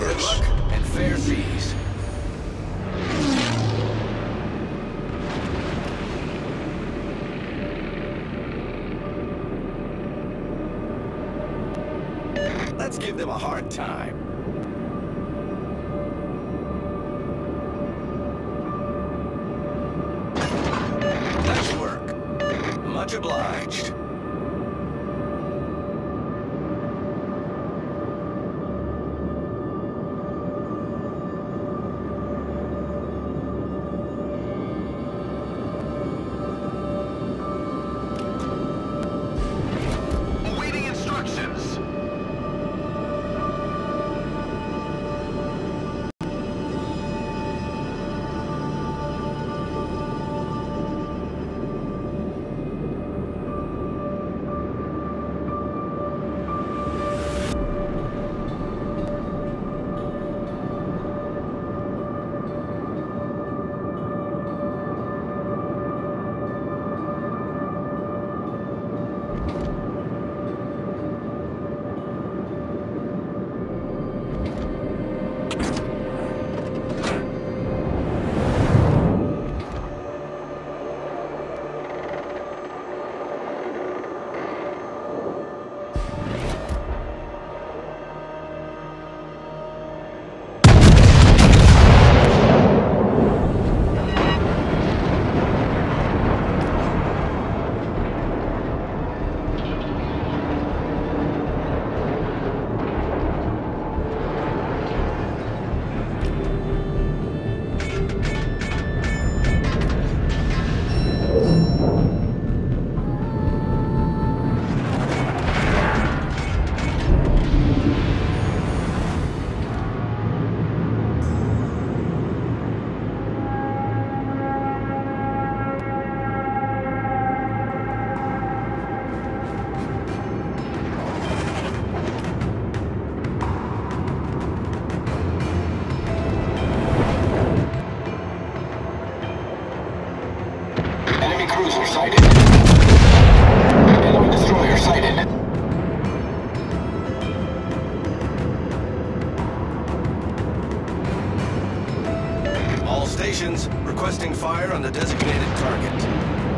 orders. Good luck and fair seas. Let's give them a hard time. Nice work. Much obliged. Stations requesting fire on the designated target.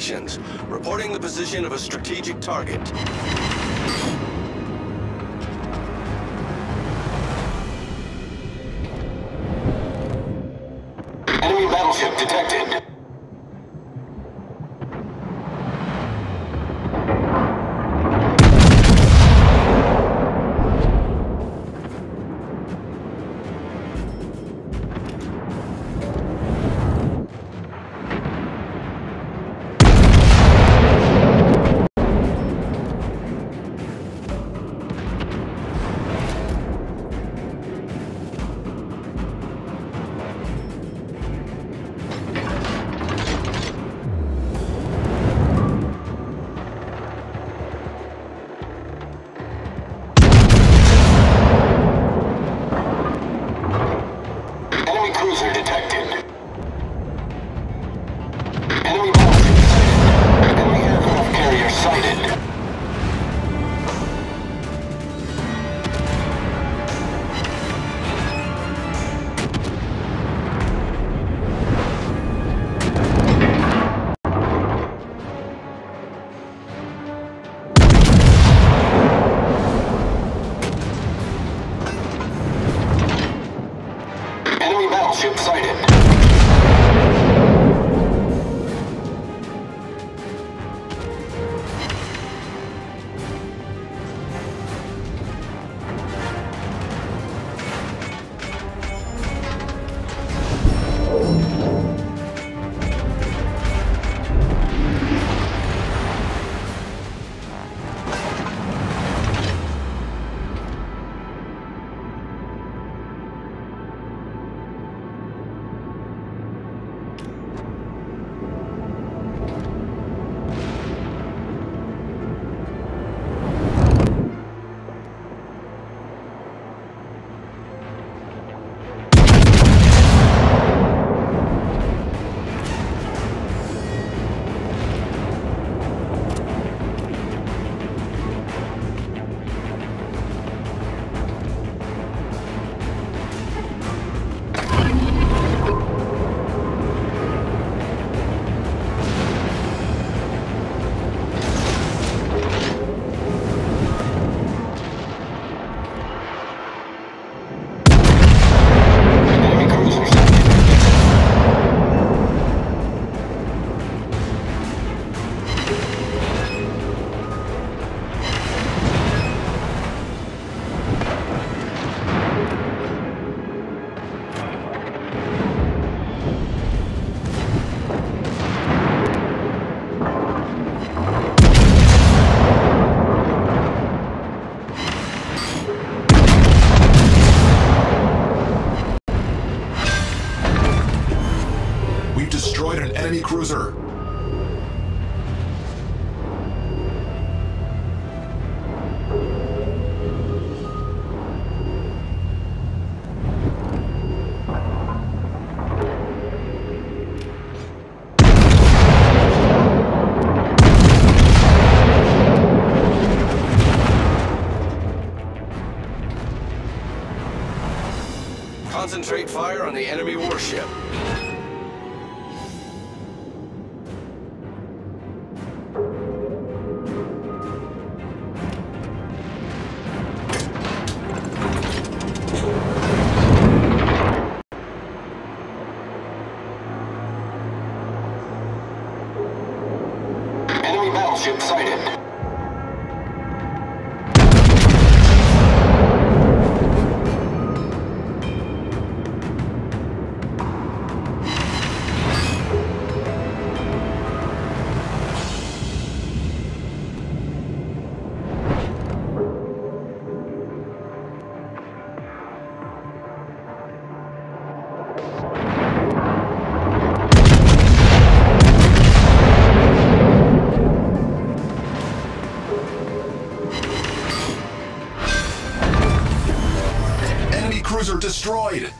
communications, reporting the position of a strategic target. destroyed an enemy cruiser. Floyd.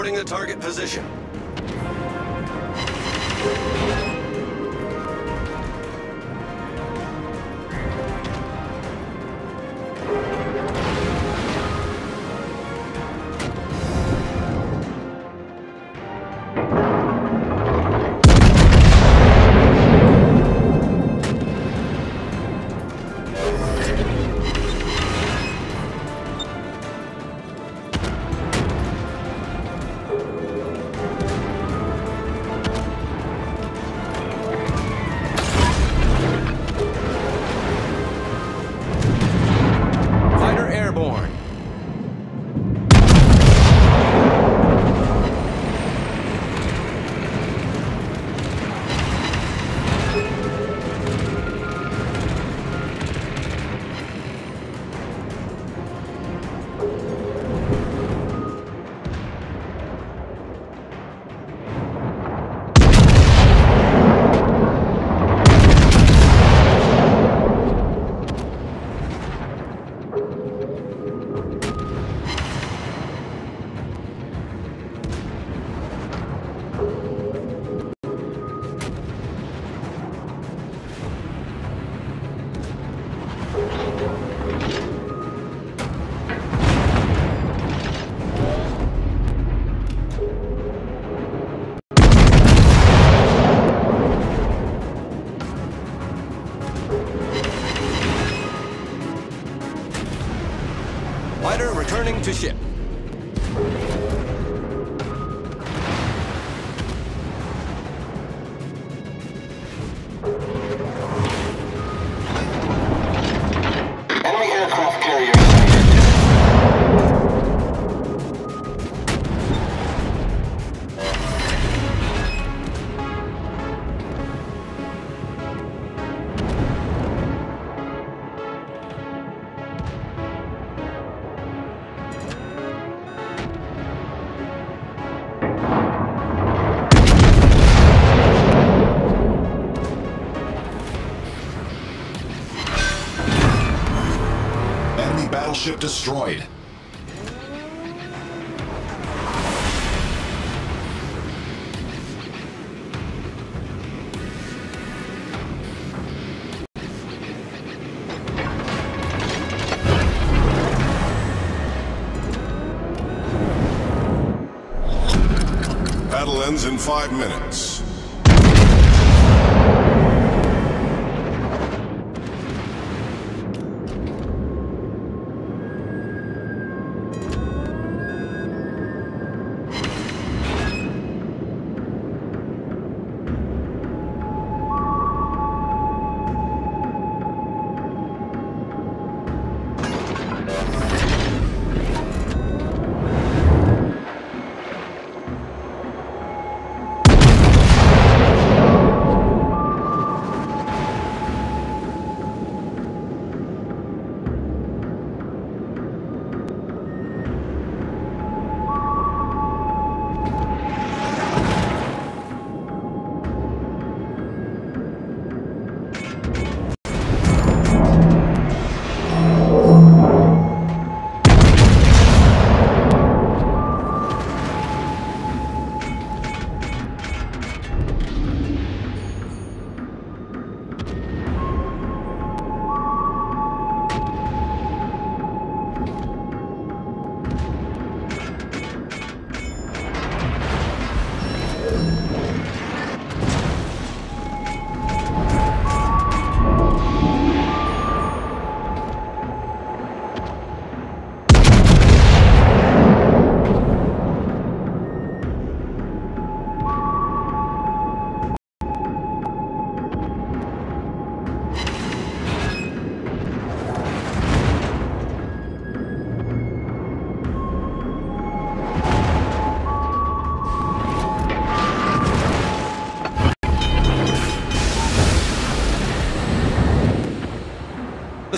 Reporting the target position. Battleship destroyed. Battle ends in five minutes.